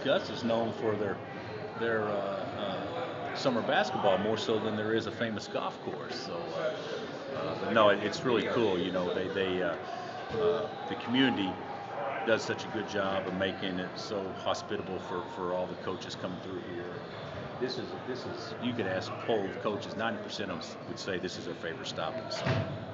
Augusta is known for their their uh, uh, summer basketball more so than there is a famous golf course. So, uh, uh, no, it, it's really cool. You know, they they uh, uh, the community does such a good job of making it so hospitable for, for all the coaches coming through here. This is this is you could ask poll of coaches, 90% of them would say this is their favorite stop in the summer.